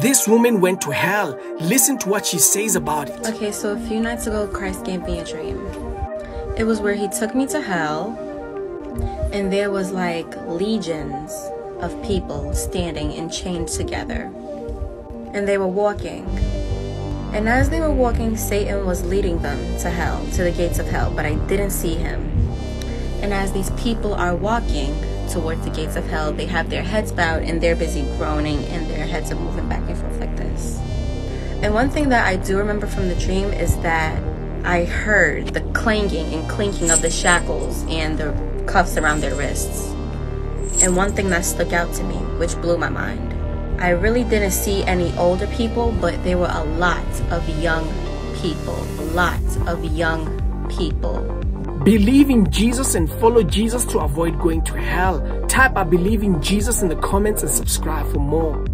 This woman went to hell. Listen to what she says about it. Okay, so a few nights ago, Christ gave me a dream. It was where he took me to hell, and there was like legions of people standing and chained together. And they were walking. And as they were walking, Satan was leading them to hell, to the gates of hell, but I didn't see him. And as these people are walking towards the gates of hell, they have their heads bowed and they're busy groaning and their heads are moving back and forth like this. And one thing that I do remember from the dream is that I heard the clanging and clinking of the shackles and the cuffs around their wrists. And one thing that stuck out to me, which blew my mind, I really didn't see any older people, but there were a lot of young people, a lot of young people Believe in Jesus and follow Jesus to avoid going to hell. Type I believe in Jesus in the comments and subscribe for more.